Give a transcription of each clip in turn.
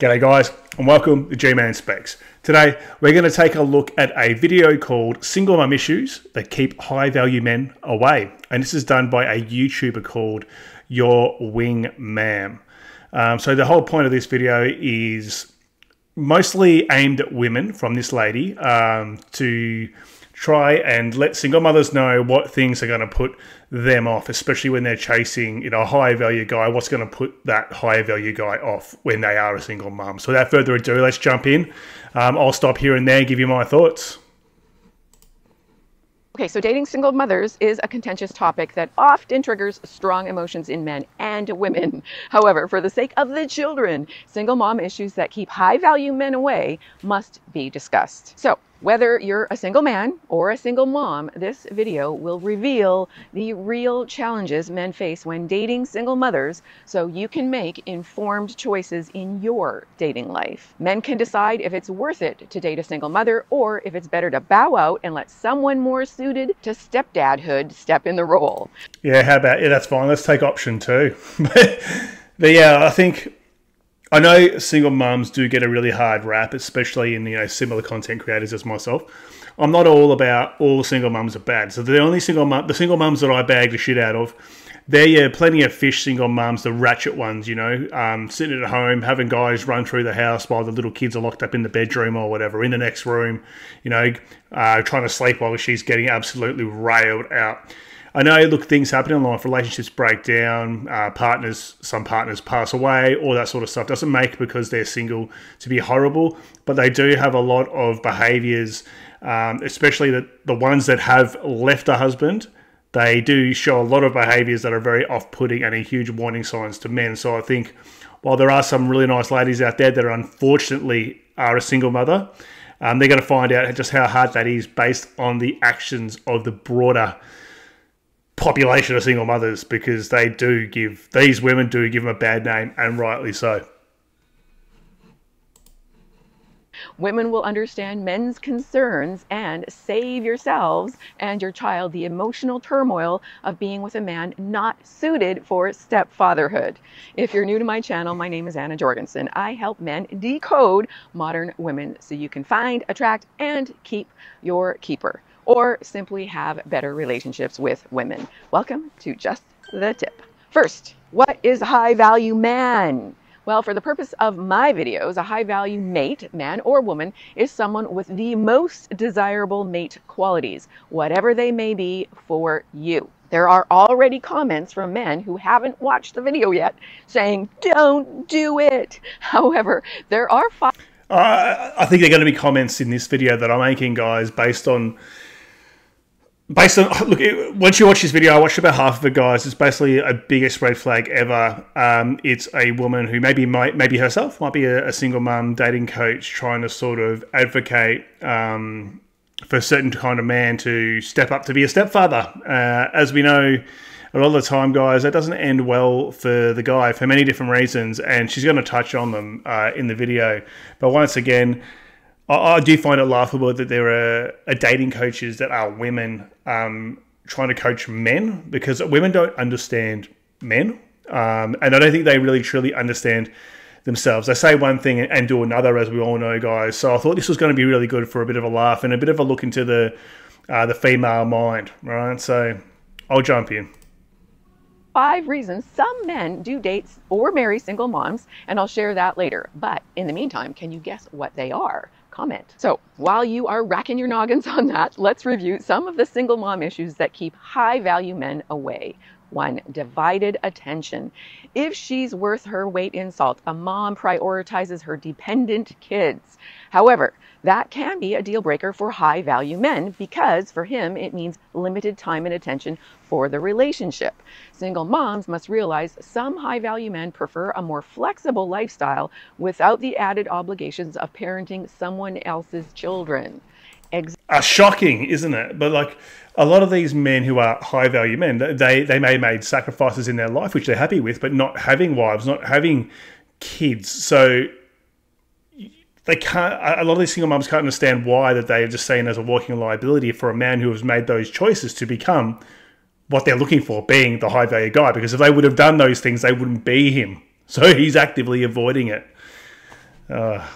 G'day guys and welcome to G-Man Speaks. Today we're going to take a look at a video called Single Mum Issues that Keep High Value Men Away. And this is done by a YouTuber called Your Wing Ma'am. Um, so the whole point of this video is mostly aimed at women from this lady um, to try and let single mothers know what things are going to put them off, especially when they're chasing you know a high value guy. What's going to put that high value guy off when they are a single mum? So without further ado, let's jump in. Um, I'll stop here and there and give you my thoughts. Okay, so dating single mothers is a contentious topic that often triggers strong emotions in men and women. However, for the sake of the children, single mom issues that keep high value men away must be discussed. So, whether you're a single man or a single mom, this video will reveal the real challenges men face when dating single mothers so you can make informed choices in your dating life. Men can decide if it's worth it to date a single mother or if it's better to bow out and let someone more suited to stepdadhood step in the role. Yeah, how about yeah, that's fine. Let's take option two. but yeah, I think I know single mums do get a really hard rap, especially in you know similar content creators as myself. I'm not all about all single mums are bad. So the only single mum, the single mums that I bag the shit out of, they're yeah, plenty of fish single mums, the ratchet ones, you know, um, sitting at home having guys run through the house while the little kids are locked up in the bedroom or whatever, in the next room, you know, uh, trying to sleep while she's getting absolutely railed out. I know, look, things happen in life, relationships break down, uh, partners, some partners pass away, all that sort of stuff. Doesn't make because they're single to be horrible, but they do have a lot of behaviors, um, especially the, the ones that have left a husband. They do show a lot of behaviors that are very off putting and are huge warning signs to men. So I think while there are some really nice ladies out there that are unfortunately are a single mother, um, they're going to find out just how hard that is based on the actions of the broader population of single mothers because they do give these women do give them a bad name and rightly so. Women will understand men's concerns and save yourselves and your child the emotional turmoil of being with a man not suited for stepfatherhood. If you're new to my channel, my name is Anna Jorgensen. I help men decode modern women so you can find, attract, and keep your keeper or simply have better relationships with women. Welcome to Just the Tip. First, what is high value man? Well, for the purpose of my videos, a high value mate, man or woman, is someone with the most desirable mate qualities, whatever they may be for you. There are already comments from men who haven't watched the video yet saying, don't do it. However, there are five. Uh, I think there are going to be comments in this video that I'm making, guys, based on based on look once you watch this video i watched about half of it guys. It's basically a biggest red flag ever. Um, it's a woman who maybe might maybe herself might be a, a single mum dating coach trying to sort of advocate um, for a certain kind of man to step up to be a stepfather. Uh, as we know a lot of the time guys that doesn't end well for the guy for many different reasons and she's going to touch on them uh, in the video. But once again I, I do find it laughable that there are, are dating coaches that are women um, trying to coach men because women don't understand men. Um, and I don't think they really truly understand themselves. They say one thing and do another, as we all know, guys. So I thought this was going to be really good for a bit of a laugh and a bit of a look into the uh, the female mind, right? So I'll jump in. Five reasons some men do date or marry single moms, and I'll share that later. But in the meantime, can you guess what they are? Comment. So while you are racking your noggins on that, let's review some of the single mom issues that keep high value men away. One, divided attention. If she's worth her weight in salt, a mom prioritizes her dependent kids. However, that can be a deal breaker for high value men because for him it means limited time and attention for the relationship. Single moms must realize some high value men prefer a more flexible lifestyle without the added obligations of parenting someone else's children. Ex- uh, shocking, isn't it? But like a lot of these men who are high value men, they they may have made sacrifices in their life which they're happy with, but not having wives, not having kids. So they can't. A lot of these single moms can't understand why that they are just seen as a walking liability for a man who has made those choices to become what they're looking for, being the high value guy. Because if they would have done those things, they wouldn't be him. So he's actively avoiding it. Uh,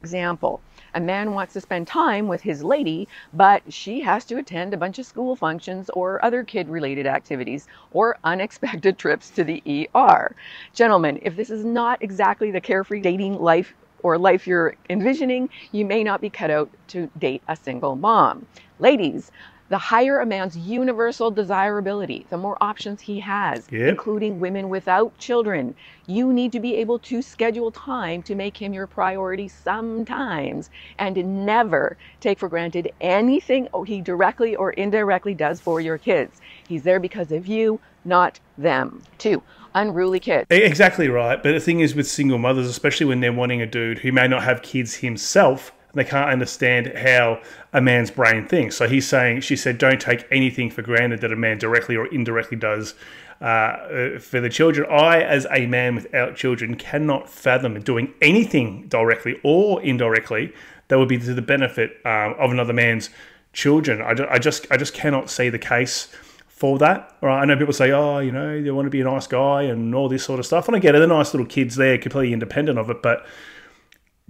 Example. A man wants to spend time with his lady, but she has to attend a bunch of school functions or other kid related activities or unexpected trips to the ER. Gentlemen, if this is not exactly the carefree dating life or life you're envisioning, you may not be cut out to date a single mom. Ladies, the higher a man's universal desirability, the more options he has, Yep. including women without children. You need to be able to schedule time to make him your priority sometimes and never take for granted anything he directly or indirectly does for your kids. He's there because of you, not them. Two, unruly kids. Exactly right. But the thing is with single mothers, especially when they're wanting a dude who may not have kids himself, they can't understand how a man's brain thinks. So he's saying, she said, don't take anything for granted that a man directly or indirectly does uh, uh, for the children. I, as a man without children, cannot fathom doing anything directly or indirectly that would be to the benefit um, of another man's children. I, I just, I just cannot see the case for that. All right, I know people say, oh, you know, they want to be a nice guy and all this sort of stuff. And I get it, they're nice little kids there, completely independent of it. But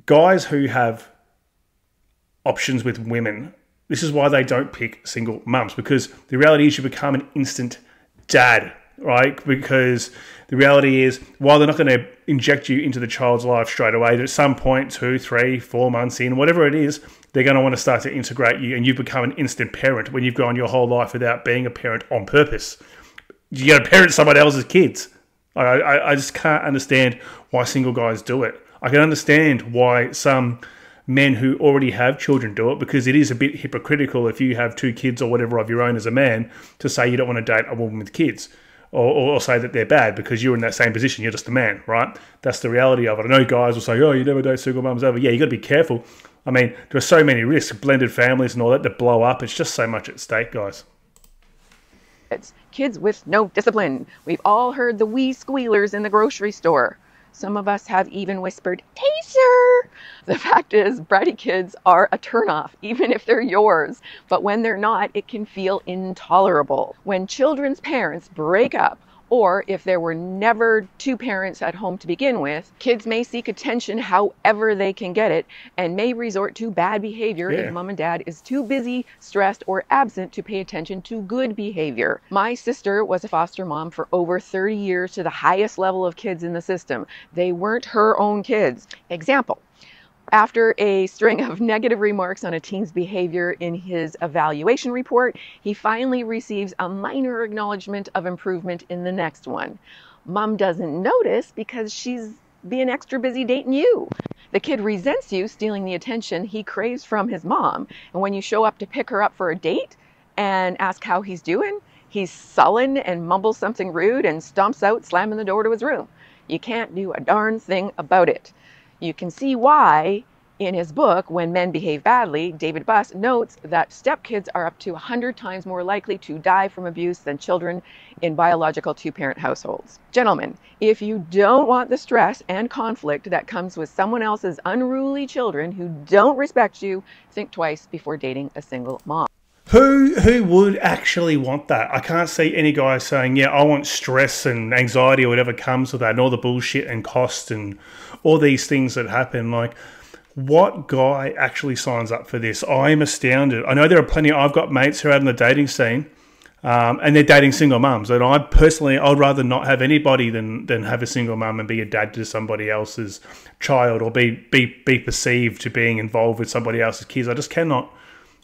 guys who have options with women, this is why they don't pick single mums because the reality is you become an instant dad, right? Because the reality is, while they're not going to inject you into the child's life straight away, at some point, two, three, four months in, whatever it is, they're going to want to start to integrate you and you become an instant parent when you've gone your whole life without being a parent on purpose. You got to parent someone else's kids. I, I, I just can't understand why single guys do it. I can understand why some men who already have children do it because it is a bit hypocritical if you have two kids or whatever of your own as a man to say you don't want to date a woman with kids or, or say that they're bad because you're in that same position. You're just a man, right? That's the reality of it. I know guys will say, oh, you never date single mums ever. Yeah, you got to be careful. I mean, there are so many risks, blended families and all that that blow up. It's just so much at stake, guys. It's kids with no discipline. We've all heard the wee squealers in the grocery store. Some of us have even whispered, Taser! The fact is, bratty kids are a turnoff, even if they're yours. But when they're not, it can feel intolerable. When children's parents break up, or if there were never two parents at home to begin with, kids may seek attention however they can get it and may resort to bad behavior Yeah. if mom and dad is too busy, stressed, or absent to pay attention to good behavior. My sister was a foster mom for over 30 years to the highest level of kids in the system. They weren't her own kids. Example. After a string of negative remarks on a teen's behavior in his evaluation report, he finally receives a minor acknowledgement of improvement in the next one. Mom doesn't notice because she's being extra busy dating you. The kid resents you stealing the attention he craves from his mom. And when you show up to pick her up for a date and ask how he's doing, he's sullen and mumbles something rude and stomps out, slamming the door to his room. You can't do a darn thing about it. You can see why in his book, When Men Behave Badly, David Buss notes that stepkids are up to 100 times more likely to die from abuse than children in biological two parent households. Gentlemen, if you don't want the stress and conflict that comes with someone else's unruly children who don't respect you, think twice before dating a single mom. Who who would actually want that? I can't see any guy saying, "Yeah, I want stress and anxiety or whatever comes with that, and all the bullshit and cost and all these things that happen." Like, what guy actually signs up for this? I'm astounded. I know there are plenty. I've got mates who are out in the dating scene, um, and they're dating single mums. And I personally, I'd rather not have anybody than than have a single mum and be a dad to somebody else's child or be be be perceived to being involved with somebody else's kids. I just cannot.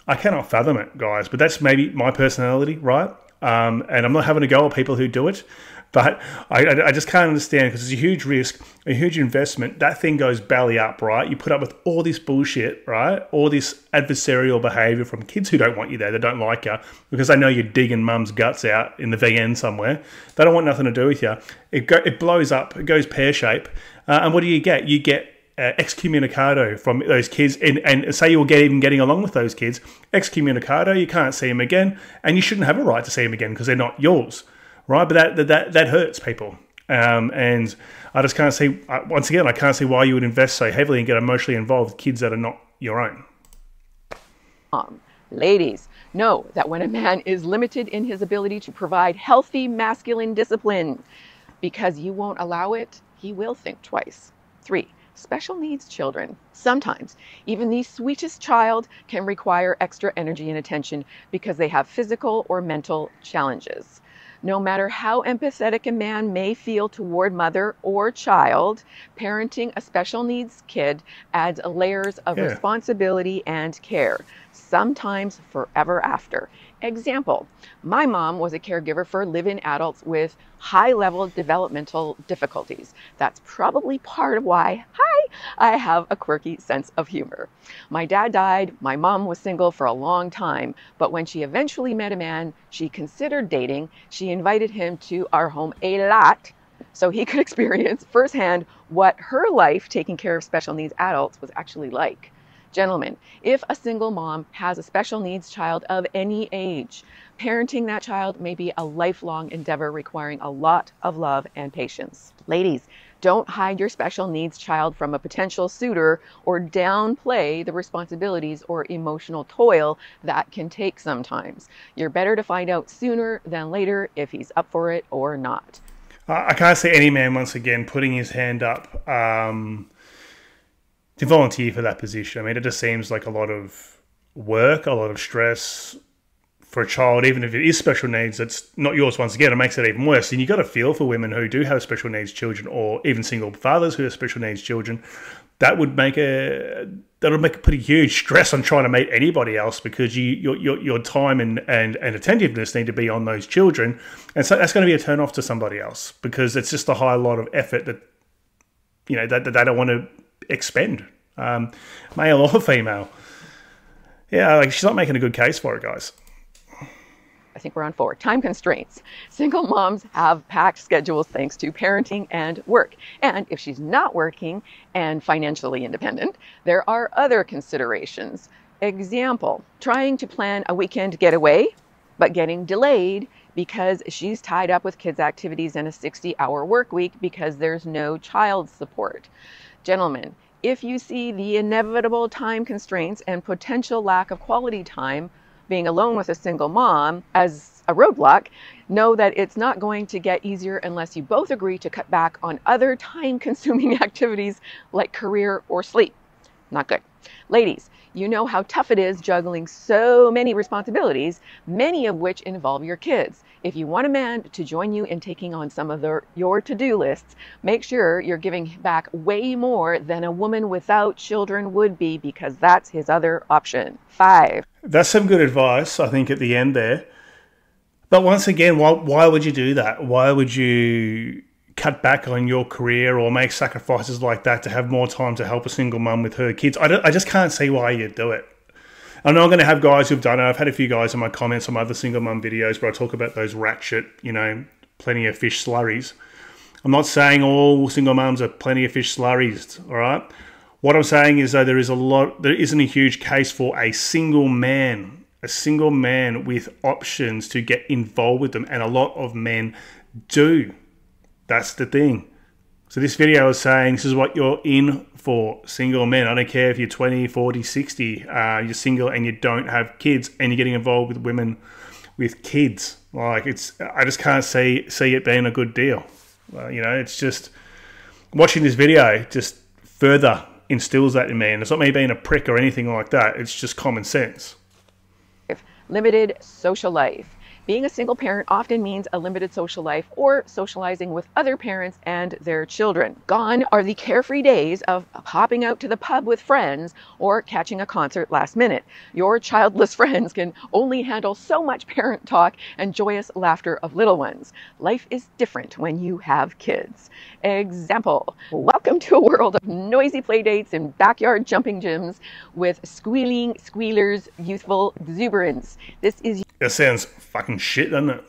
I cannot fathom it, guys. But that's maybe my personality, right? Um, and I'm not having a go at people who do it, but I, I, just can't understand because it's a huge risk, a huge investment. That thing goes belly up, right? You put up with all this bullshit, right? All this adversarial behavior from kids who don't want you there, they don't like you because they know you're digging mum's guts out in the VN somewhere. They don't want nothing to do with you. It go, it blows up, it goes pear shape, uh, and what do you get? You get uh, excommunicado from those kids and, and say you're get, even getting along with those kids, excommunicado, you can't see them again, and you shouldn't have a right to see them again because they're not yours, right? But that that that, hurts people, um, and I just can't see. Once again, I can't see why you would invest so heavily and get emotionally involved with kids that are not your own. mom. Ladies, know that when a man is limited in his ability to provide healthy masculine discipline, because you won't allow it, he will think twice. Three, special needs children. Sometimes, even the sweetest child can require extra energy and attention because they have physical or mental challenges. No matter how empathetic a man may feel toward mother or child, parenting a special needs kid adds layers of Yeah. responsibility and care, sometimes forever after. Example My mom was a caregiver for live in adults with high level developmental difficulties. That's probably part of why, hi, I have a quirky sense of humor. My dad died, my mom was single for a long time, but when she eventually met a man she considered dating, she invited him to our home a lot so he could experience firsthand what her life taking care of special needs adults was actually like. Gentlemen, if a single mom has a special needs child of any age, parenting that child may be a lifelong endeavor requiring a lot of love and patience. Ladies, don't hide your special needs child from a potential suitor or downplay the responsibilities or emotional toil that can take sometimes. You're better to find out sooner than later if he's up for it or not. I can't see any man once again putting his hand up um, to volunteer for that position. I mean, it just seems like a lot of work, a lot of stress for a child, even if it is special needs. It's not yours. Once again, it makes it even worse. And you got to feel for women who do have special needs children, or even single fathers who have special needs children. That would make a that would make a pretty huge stress on trying to meet anybody else because you your your, your time and, and and attentiveness need to be on those children, and so that's going to be a turn off to somebody else because it's just a high lot of effort that you know that, that they don't want to expend, um, male or female. Yeah, like she's not making a good case for it, guys. I think we're on four. Time constraints. Single moms have packed schedules thanks to parenting and work. And if she's not working and financially independent, there are other considerations. Example trying to plan a weekend getaway, but getting delayed because she's tied up with kids' activities and a 60 hour work week because there's no child support. Gentlemen, if you see the inevitable time constraints and potential lack of quality time, being alone with a single mom as a roadblock, know that it's not going to get easier unless you both agree to cut back on other time consuming activities like career or sleep. Not good. Ladies, you know how tough it is juggling so many responsibilities, many of which involve your kids. If you want a man to join you in taking on some of the, your to do lists, make sure you're giving back way more than a woman without children would be because that's his other option. Five. That's some good advice, I think, at the end there. But once again, why, why would you do that? Why would you cut back on your career or make sacrifices like that to have more time to help a single mum with her kids? I, I just can't see why you'd do it. I know I'm going to have guys who've done it. I've had a few guys in my comments on my other single mum videos where I talk about those ratchet, you know, plenty of fish slurries. I'm not saying all single mums are plenty of fish slurries, all right? What I'm saying is though there is a lot there isn't a huge case for a single man, a single man with options to get involved with them and a lot of men do. That's the thing. So this video is saying this is what you're in for single men. I don't care if you're 20, 40, 60, uh, you're single and you don't have kids and you're getting involved with women with kids. Like it's I just can't see see it being a good deal. Uh, you know, it's just watching this video just further instills that in me. And it's not me being a prick or anything like that. It's just common sense. Limited social life. Being a single parent often means a limited social life or socializing with other parents and their children. Gone are the carefree days of hopping out to the pub with friends or catching a concert last minute. Your childless friends can only handle so much parent talk and joyous laughter of little ones. Life is different when you have kids. Example Welcome to a world of noisy playdates and backyard jumping gyms with squealing squealers, youthful exuberance. This is It sounds fucking shit, doesn't it?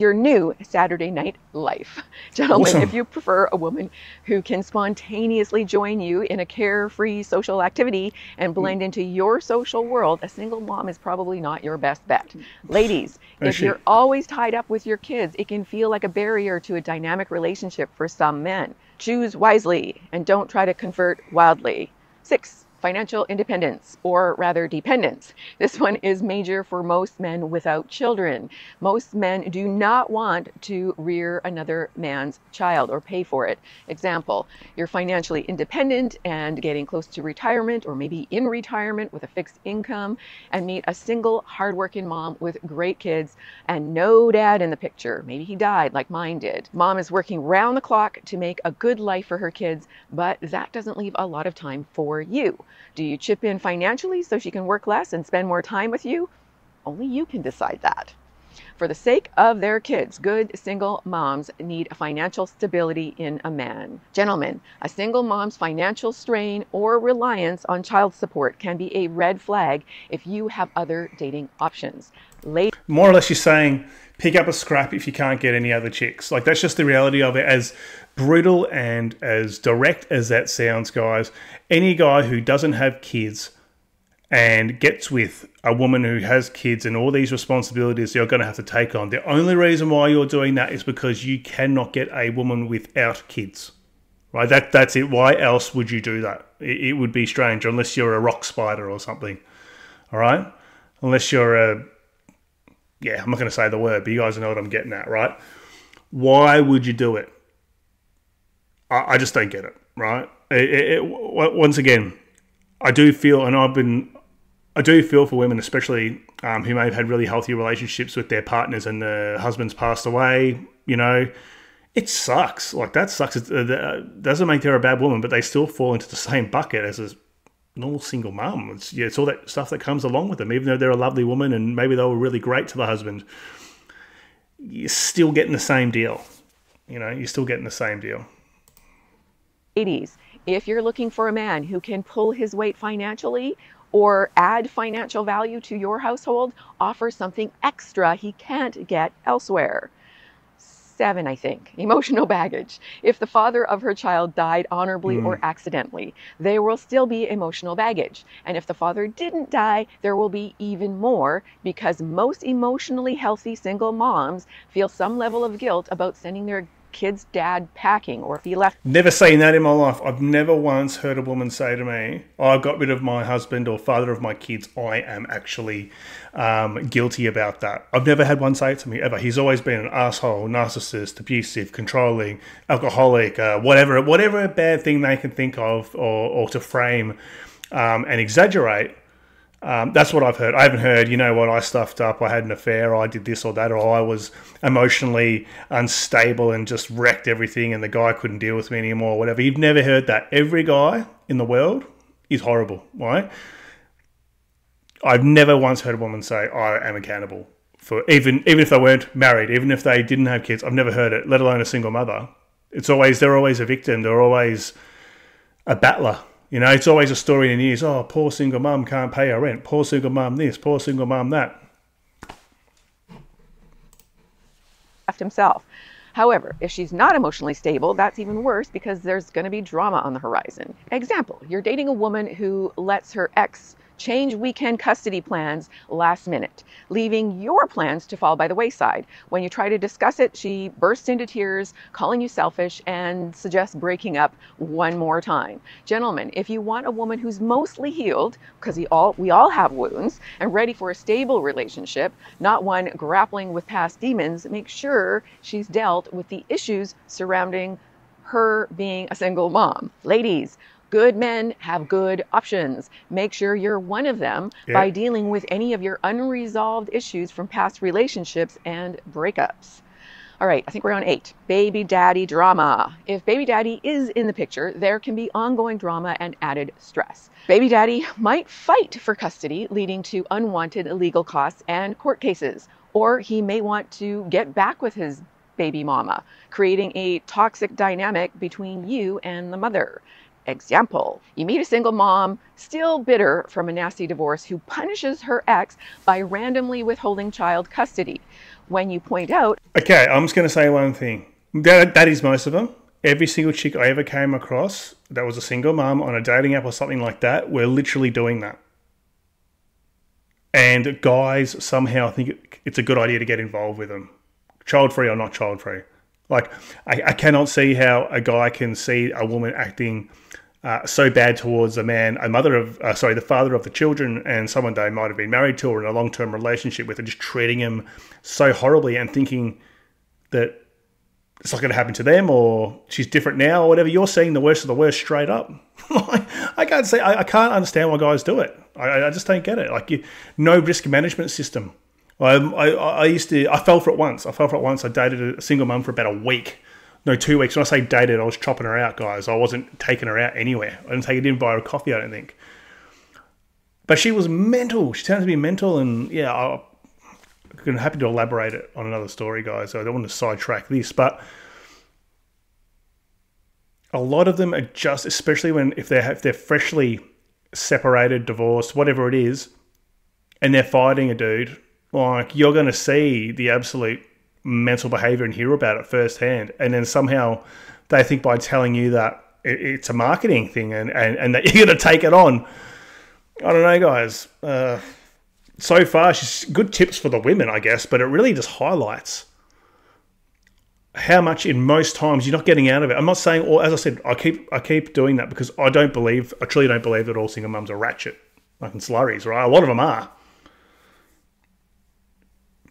your new Saturday night life. Gentlemen, Awesome. if you prefer a woman who can spontaneously join you in a carefree social activity and hmm. blend into your social world, a single mom is probably not your best bet. Ladies, if you're always tied up with your kids, it can feel like a barrier to a dynamic relationship for some men. Choose wisely and don't try to convert wildly. Six, financial independence, or rather dependence. This one is major for most men without children. Most men do not want to rear another man's child or pay for it. Example, you're financially independent and getting close to retirement or maybe in retirement with a fixed income and meet a single hardworking mom with great kids and no dad in the picture. Maybe he died like mine did. Mom is working round the clock to make a good life for her kids, but that doesn't leave a lot of time for you. Do you chip in financially so she can work less and spend more time with you? Only you can decide that. For the sake of their kids, good single moms need financial stability in a man. Gentlemen, a single mom's financial strain or reliance on child support can be a red flag if you have other dating options. Late- More or less, you're saying pick up a scrap if you can't get any other chicks. Like, that's just the reality of it. As brutal and as direct as that sounds, guys, any guy who doesn't have kids and gets with a woman who has kids and all these responsibilities you're going to have to take on. The only reason why you're doing that is because you cannot get a woman without kids. Right? That that's it. Why else would you do that? It, it would be strange unless you're a rock spider or something. All right? Unless you're a yeah, I'm not going to say the word, but you guys know what I'm getting at, right? Why would you do it? I, I just don't get it, right? It, once again, I do feel, and I've been I do feel for women, especially um, who may have had really healthy relationships with their partners and the husbands passed away. You know, it sucks. Like that sucks. It uh, doesn't make her a bad woman, but they still fall into the same bucket as a normal single mum. It's, yeah, it's all that stuff that comes along with them. Even though they're a lovely woman and maybe they were really great to the husband, you're still getting the same deal. You know, you're still getting the same deal. Ladies, if you're looking for a man who can pull his weight financially or add financial value to your household, offer something extra he can't get elsewhere. Seven, I think, emotional baggage. If the father of her child died honorably mm. or accidentally, there will still be emotional baggage. And if the father didn't die, there will be even more because most emotionally healthy single moms feel some level of guilt about sending their kid's dad packing or if he left. Never seen that in my life. I've never once heard a woman say to me, oh, I got rid of my husband or father of my kids. I am actually um, guilty about that. I've never had one say it to me ever. He's always been an asshole, narcissist, abusive, controlling, alcoholic, uh, whatever, whatever bad thing they can think of or, or to frame um, and exaggerate. Um, that's what I've heard. I haven't heard, you know what, I stuffed up, I had an affair, I did this or that, or I was emotionally unstable and just wrecked everything and the guy couldn't deal with me anymore, whatever. You've never heard that. Every guy in the world is horrible, right? I've never once heard a woman say, I am accountable for even even if they weren't married, even if they didn't have kids. I've never heard it, let alone a single mother. It's always they're always a victim, they're always a battler you know, it's always a story in the news. Oh, poor single mum can't pay her rent. Poor single mum this. Poor single mum that. Left himself. However, if she's not emotionally stable, that's even worse because there's going to be drama on the horizon. Example, you're dating a woman who lets her ex change weekend custody plans last minute, leaving your plans to fall by the wayside. When you try to discuss it, she bursts into tears, calling you selfish, and suggests breaking up one more time. Gentlemen, if you want a woman who's mostly healed, because we all, we all have wounds, and ready for a stable relationship, not one grappling with past demons, make sure she's dealt with the issues surrounding her being a single mom. Ladies, Good men have good options. Make sure you're one of them yeah. by dealing with any of your unresolved issues from past relationships and breakups. All right, I think we're on eight. Baby daddy drama. If baby daddy is in the picture, there can be ongoing drama and added stress. Baby daddy might fight for custody, leading to unwanted legal costs and court cases. Or he may want to get back with his baby mama, creating a toxic dynamic between you and the mother. Example, you meet a single mom, still bitter from a nasty divorce, who punishes her ex by randomly withholding child custody. When you point out. Okay, I'm just going to say one thing. That, that is most of them. Every single chick I ever came across that was a single mom on a dating app or something like that, we're literally doing that. And guys somehow I think it's a good idea to get involved with them, child free or not child free. Like, I, I cannot see how a guy can see a woman acting uh, so bad towards a man, a mother of, uh, sorry, the father of the children, and someone they might have been married to or in a long term relationship with, and just treating him so horribly and thinking that it's not going to happen to them or she's different now or whatever. You're seeing the worst of the worst straight up. I can't say, I, I, can't understand why guys do it. I, I just don't get it. Like, you, no risk management system. I, I, I used to, I fell for it once. I fell for it once. I dated a single mum for about a week no, two weeks. When I say dated, I was chopping her out, guys. I wasn't taking her out anywhere. I didn't take her, didn't buy her a coffee, I don't think. But she was mental. She turned to be mental, and yeah, I'm happy to elaborate it on another story, guys. So I don't want to sidetrack this, but a lot of them are just, especially when if they're if they're freshly separated, divorced, whatever it is, and they're fighting a dude, like you're going to see the absolute mental behavior and hear about it firsthand. And then somehow they think by telling you that it's a marketing thing and, and, and that you're going to take it on. I don't know, guys. Uh, so far, she's good tips for the women, I guess, but it really just highlights how much in most times you're not getting out of it. I'm not saying, or as I said, I keep I keep doing that because I don't believe, I truly don't believe that all single mums are ratchet, like in slurries, right? A lot of them are.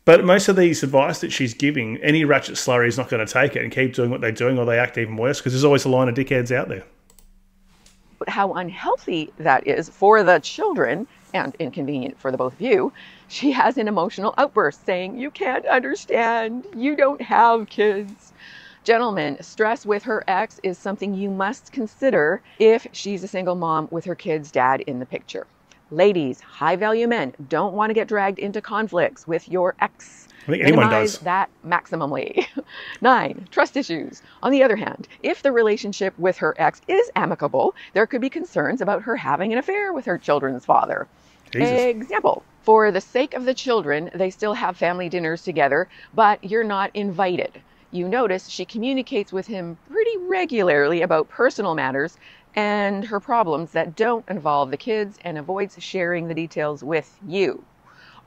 But most of these advice that she's giving, any ratchet slurry is not going to take it and keep doing what they're doing, or they act even worse because there's always a line of dickheads out there. How unhealthy that is for the children and inconvenient for the both of you. She has an emotional outburst saying, You can't understand. You don't have kids. Gentlemen, stress with her ex is something you must consider if she's a single mom with her kid's dad in the picture. Ladies, high value men don't want to get dragged into conflicts with your ex. I think anyone Minimize does. that maximally. Nine, trust issues. On the other hand, if the relationship with her ex is amicable, there could be concerns about her having an affair with her children's father. Jesus. Example For the sake of the children, they still have family dinners together, but you're not invited. You notice she communicates with him pretty regularly about personal matters and her problems that don't involve the kids and avoids sharing the details with you.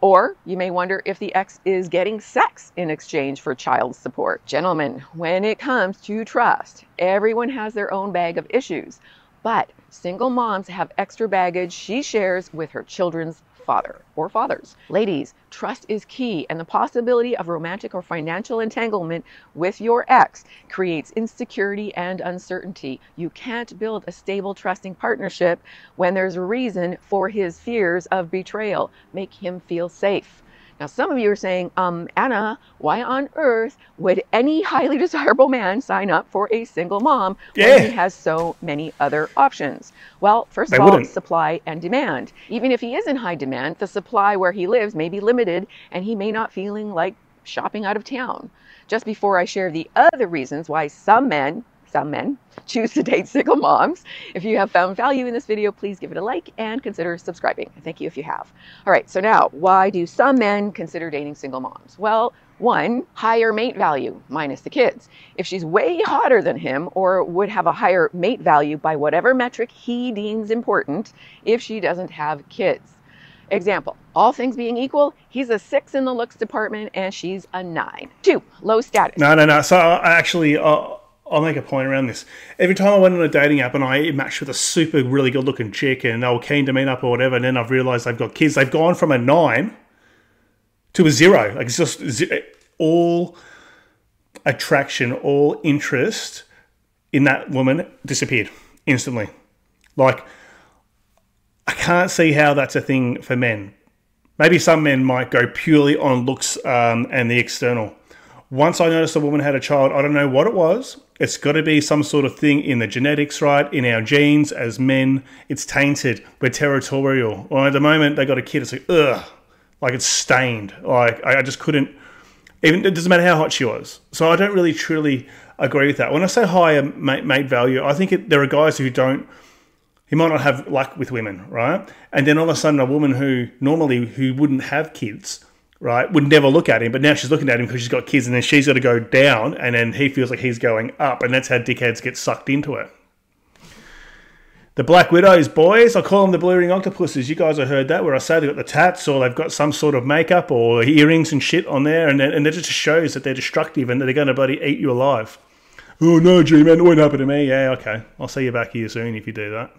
Or you may wonder if the ex is getting sex in exchange for child support. Gentlemen, when it comes to trust, everyone has their own bag of issues, but single moms have extra baggage she shares with her children's father or fathers. Ladies, trust is key, and the possibility of romantic or financial entanglement with your ex creates insecurity and uncertainty. You can't build a stable, trusting partnership when there's a reason for his fears of betrayal. Make him feel safe. Now, some of you are saying, um, Anna, why on earth would any highly desirable man sign up for a single mom yeah. when he has so many other options? Well, first of all, wouldn't. supply and demand. Even if he is in high demand, the supply where he lives may be limited and he may not feeling like shopping out of town. Just before I share the other reasons why some men some men choose to date single moms. If you have found value in this video, please give it a like and consider subscribing. Thank you if you have. All right, so now, why do some men consider dating single moms? Well, one, higher mate value, minus the kids. If she's way hotter than him or would have a higher mate value by whatever metric he deems important if she doesn't have kids. Example, all things being equal, he's a six in the looks department and she's a nine. Two, low status. No, no, no. So I actually, uh, I'll make a point around this. Every time I went on a dating app and I matched with a super really good looking chick and they were keen to meet up or whatever, and then I've realised they've got kids, they've gone from a nine to a zero. Like it's just all attraction, all interest in that woman disappeared instantly. Like I can't see how that's a thing for men. Maybe some men might go purely on looks um, and the external. Once I noticed a woman had a child, I don't know what it was. It's got to be some sort of thing in the genetics, right? In our genes as men, it's tainted. We're territorial. Well, at the moment they got a kid, it's like ugh, like it's stained. Like I, just couldn't. Even it doesn't matter how hot she was. So I don't really truly agree with that. When I say higher mate, mate value, I think it, there are guys who don't. He might not have luck with women, right? And then all of a sudden, a woman who normally who wouldn't have kids right, would never look at him, but now she's looking at him because she's got kids, and then she's got to go down, and then he feels like he's going up, and that's how dickheads get sucked into it. The Black Widows, boys, I call them the blue ring octopuses. You guys have heard that, where I say they've got the tats or they've got some sort of makeup or earrings and shit on there, and, and just shows that they're destructive and that they're going to bloody eat you alive. Oh no, G man, it won't happen to me. Yeah, okay. I'll see you back here soon if you do that.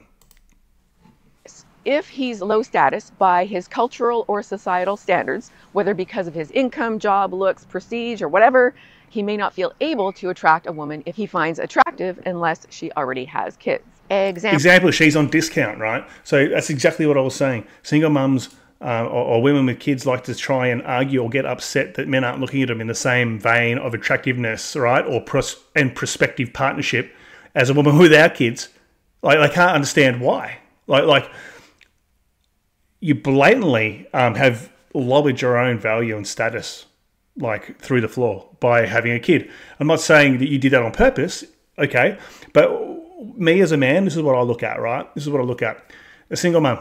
If he's low status by his cultural or societal standards, whether because of his income, job, looks, prestige, or whatever, he may not feel able to attract a woman if he finds attractive unless she already has kids. Example. Example, she's on discount, right? So that's exactly what I was saying. Single mums uh, or, or, women with kids like to try and argue or get upset that men aren't looking at them in the same vein of attractiveness, right, or pros- and prospective partnership as a woman without kids. Like they can't understand why. Like like you blatantly um, have lowered your own value and status like through the floor by having a kid. I'm not saying that you did that on purpose, okay, but me as a man, this is what I look at, right? This is what I look at. A single mum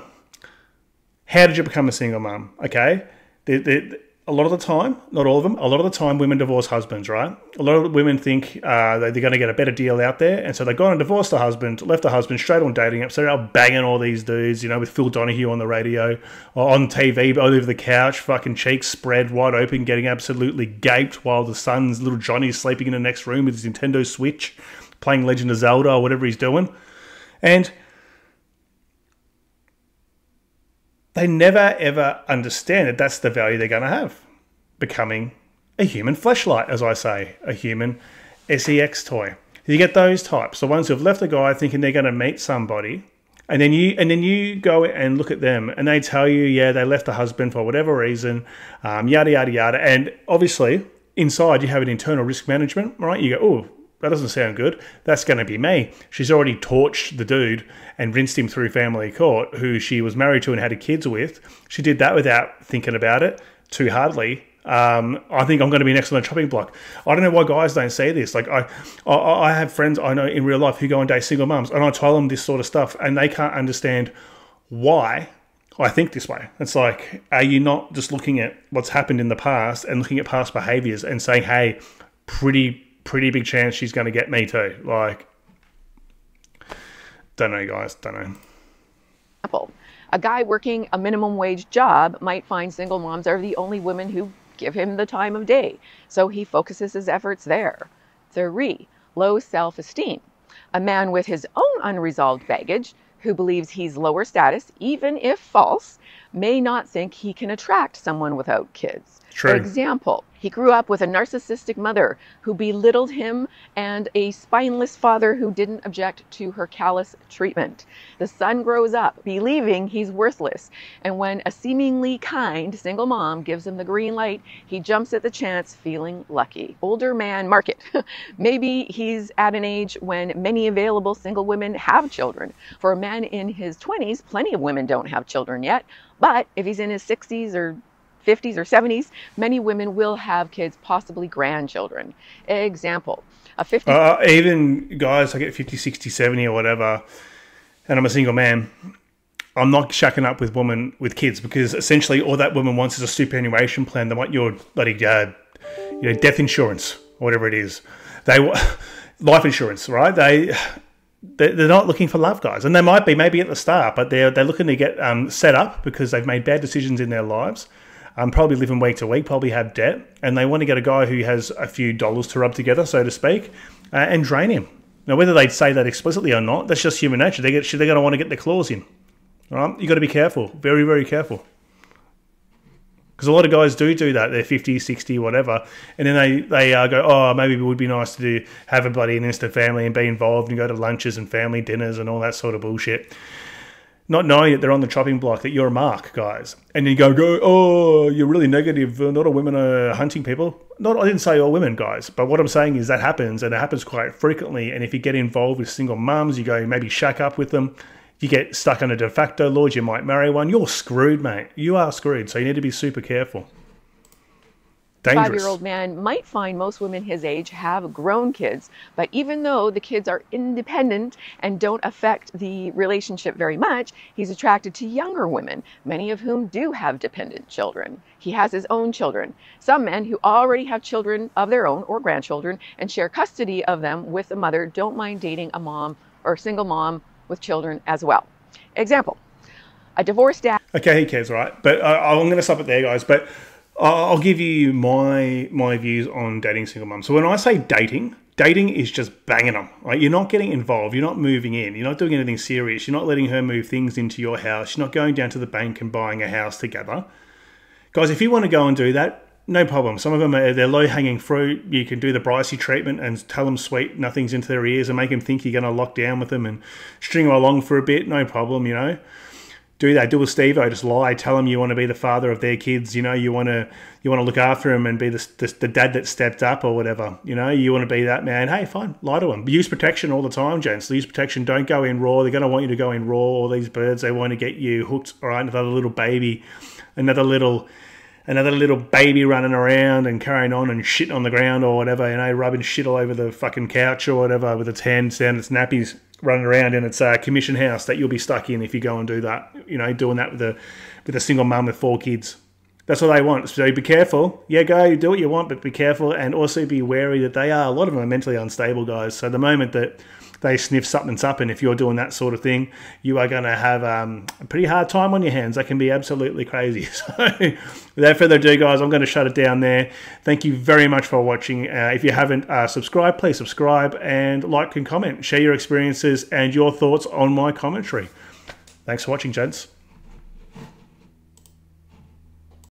how did you become a single mum? Okay, they, they, a lot of the time, not all of them, a lot of the time, women divorce husbands, right? A lot of women think uh, they're going to get a better deal out there, and so they go and divorced the husband, left the husband straight on dating apps. They're out banging all these dudes, you know, with Phil Donahue on the radio or on TV, over the couch, fucking cheeks spread wide open, getting absolutely gaped while the son's little Johnny's sleeping in the next room with his Nintendo Switch, playing Legend of Zelda or whatever he's doing, and they never ever understand that that's the value they're going to have. Becoming a human fleshlight, as I say, a human sex toy. You get those types, the ones who've left a guy thinking they're going to meet somebody, and then you and then you go and look at them, and they tell you, yeah, they left the husband for whatever reason, um, yada yada yada, and obviously inside you have an internal risk management, right? You go, oh, that doesn't sound good. That's going to be me. She's already torched the dude and rinsed him through family court, who she was married to and had kids with. She did that without thinking about it too hardly. Um, I think I'm going to be next on the chopping block. I don't know why guys don't say this. Like I, I, I have friends I know in real life who go and date single mums, and I tell them this sort of stuff, and they can't understand why I think this way. It's like, are you not just looking at what's happened in the past and looking at past behaviors and saying, hey, pretty pretty big chance she's going to get me too. Like, don't know, guys. Don't know. Apple. A guy working a minimum wage job might find single moms are the only women who give him the time of day, so he focuses his efforts there. Three, low self esteem. A man with his own unresolved baggage, who believes he's lower status, even if false, may not think he can attract someone without kids. True. Example he grew up with a narcissistic mother who belittled him and a spineless father who didn't object to her callous treatment. The son grows up believing he's worthless, and when a seemingly kind single mom gives him the green light, he jumps at the chance feeling lucky. Older man market. Maybe he's at an age when many available single women have children. For a man in his 20s, plenty of women don't have children yet. But if he's in his 60s or 50s or 70s, many women will have kids, possibly grandchildren. Example, a 50. Uh, even guys, I get 50, 60, 70 or whatever, and I'm a single man. I'm not shacking up with women with kids because essentially all that woman wants is a superannuation plan. They want your bloody, uh, you know, death insurance or whatever it is. They want life insurance, right? They they're not looking for love, guys, and they might be maybe at the start, but they're they're looking to get um, set up because they've made bad decisions in their lives um, probably living week to week, probably have debt, and they want to get a guy who has a few dollars to rub together, so to speak, uh, and drain him. Now, whether they'd say that explicitly or not, that's just human nature. They get, they're going to want to get their claws in. Right? You got to be careful, very, very careful. Because a lot of guys do do that. They're 50, 60, whatever. And then they, they uh, go, oh, maybe it would be nice to do, have a and instant family and be involved and go to lunches and family dinners and all that sort of bullshit not knowing that they're on the chopping block, that you're a mark, guys. And you go, go, oh, you're really negative. Uh, not all women are hunting people. Not, I didn't say all women, guys. But what I'm saying is that happens, and it happens quite frequently. And if you get involved with single mums, you go maybe shack up with them. You get stuck under de facto laws. You might marry one. You're screwed, mate. You are screwed. So you need to be super careful. Dangerous. Five-year-old man might find most women his age have grown kids, but even though the kids are independent and don't affect the relationship very much, he's attracted to younger women, many of whom do have dependent children. He has his own children. Some men who already have children of their own or grandchildren and share custody of them with a mother don't mind dating a mom or a single mom with children as well. Example: a divorced dad. Okay, he cares, right? But uh, I'm going to stop it there, guys. But I'll give you my my views on dating single mums. So when I say dating, dating is just banging them. Right? You're not getting involved. You're not moving in. You're not doing anything serious. You're not letting her move things into your house. You're not going down to the bank and buying a house together. Guys, if you want to go and do that, no problem. Some of them are they're low hanging fruit. You can do the Brycey treatment and tell them sweet nothing's into their ears and make them think you're going to lock down with them and string them along for a bit. No problem, you know do that. Do a Steve I just lie. Tell them you want to be the father of their kids. You know, you want to you want to look after them and be the, the, the dad that stepped up or whatever. You know, you want to be that man. Hey, fine, lie to them. Use protection all the time, gents. Use protection. Don't go in raw. They're going to want you to go in raw. All these birds, they want to get you hooked. All right, another little baby, another little another little baby running around and carrying on and shitting on the ground or whatever, you know, rubbing shit all over the fucking couch or whatever with its hands down its nappies running around and its a commission house that you'll be stuck in if you go and do that. You know, doing that with a with a single mum with four kids. That's what they want. So be careful. Yeah, go do what you want, but be careful and also be wary that they are. A lot of them are mentally unstable guys. So the moment that they sniff something's up, and if you're doing that sort of thing, you are going to have um, a pretty hard time on your hands. That can be absolutely crazy. So, without further ado, guys, I'm going to shut it down there. Thank you very much for watching. Uh, if you haven't uh, subscribed, please subscribe and like and comment. Share your experiences and your thoughts on my commentary. Thanks for watching, gents.